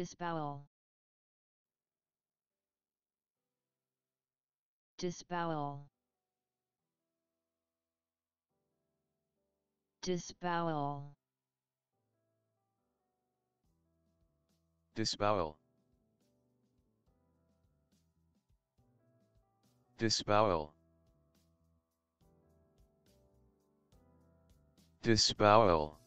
disbowel. Disbowel. Disbowel. Disbowel. Disbowel. Disbowel.